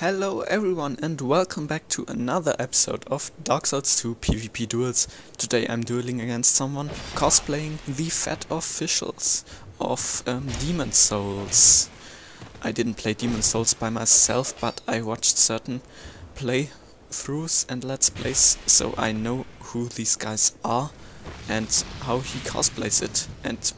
Hello everyone and welcome back to another episode of Dark Souls 2 PvP Duels. Today I'm dueling against someone cosplaying the Fat Officials of um, Demon Souls. I didn't play Demon Souls by myself, but I watched certain playthroughs and let's plays, so I know who these guys are and how he cosplays it. And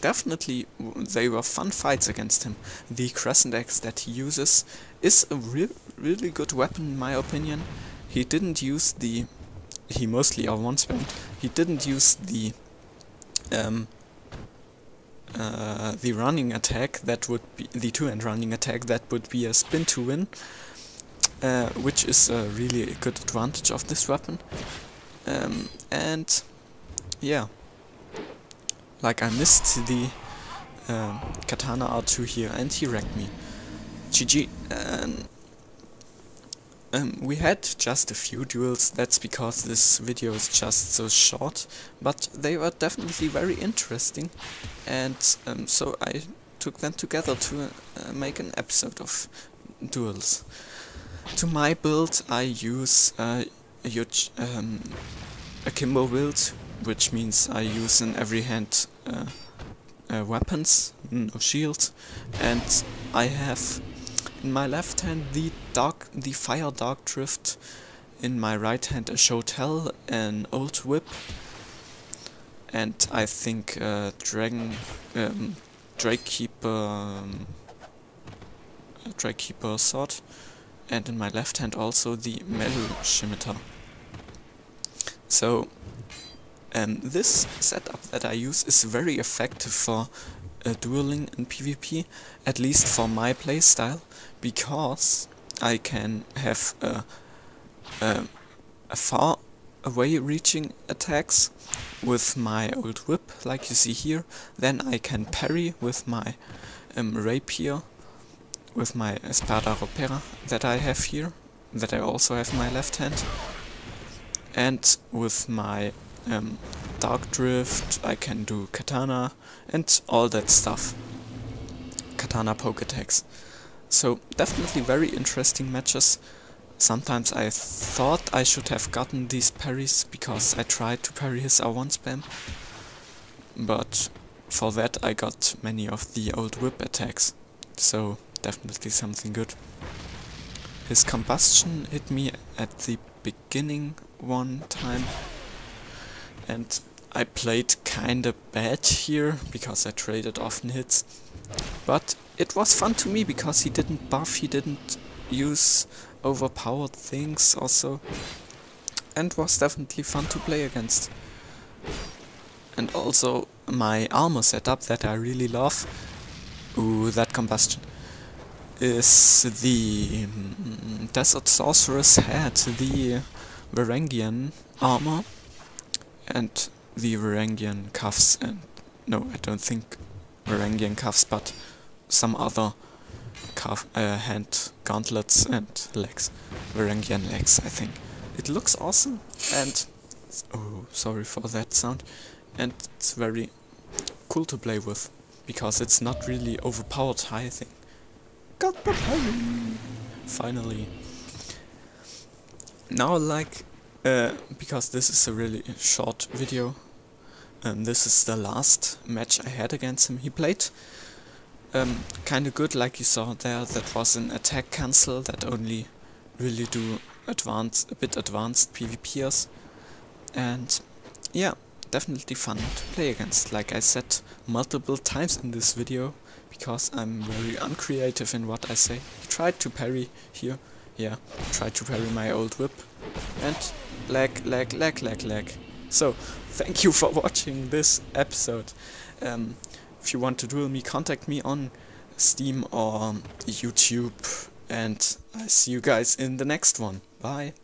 definitely, they were fun fights against him. The Crescent Axe that he uses is a re really good weapon in my opinion. He didn't use the, he mostly or once went, he didn't use the, um, uh, the running attack that would be, the two-hand running attack that would be a spin to win. Uh, which is a really good advantage of this weapon. Um, and yeah, like I missed the um, katana R2 here and he wrecked me. GG. Um, um, we had just a few duels, that's because this video is just so short, but they were definitely very interesting and um, so I took them together to uh, make an episode of duels. To my build I use uh, a huge um, akimbo build which means I use in every hand weapons, no shield, and I have in my left hand the dark, the fire dark drift, in my right hand a shotel, an old whip, and I think uh, dragon, um, drake keeper, um, drake keeper sword, and in my left hand also the metal scimitar. So um, this setup that I use is very effective for uh, dueling in PvP, at least for my playstyle, because I can have a, far away reaching attacks with my old whip, like you see here, then I can parry with my um, rapier, with my espada ropera that I have here, that I also have in my left hand, and with my um, Dark Drift, I can do Katana and all that stuff. Katana poke attacks. So definitely very interesting matches. Sometimes I thought I should have gotten these parries because I tried to parry his R1 spam. But for that I got many of the old whip attacks. So definitely something good. His combustion hit me at the beginning one time and I played kinda bad here because I traded often hits but it was fun to me because he didn't buff, he didn't use overpowered things also and was definitely fun to play against. And also my armor setup that I really love, ooh that combustion, is the mm, Desert Sorceress head, the Varangian armor and the Varangian cuffs and no, I don't think Varangian cuffs, but some other cuff, uh, hand gauntlets and legs. Varangian legs, I think. It looks awesome and oh, sorry for that sound. And it's very cool to play with because it's not really overpowered high thing. Got the! Finally. Now like uh, because this is a really short video. Um, this is the last match I had against him. He played um, kinda good like you saw there. That was an attack cancel that only really do advanced, a bit advanced PvPers. And yeah, definitely fun to play against, like I said multiple times in this video, because I'm very uncreative in what I say. He tried to parry here, yeah, tried to parry my old whip, and lag, lag, lag, lag, lag. So, thank you for watching this episode. Um, if you want to duel me, contact me on Steam or YouTube. And I see you guys in the next one. Bye.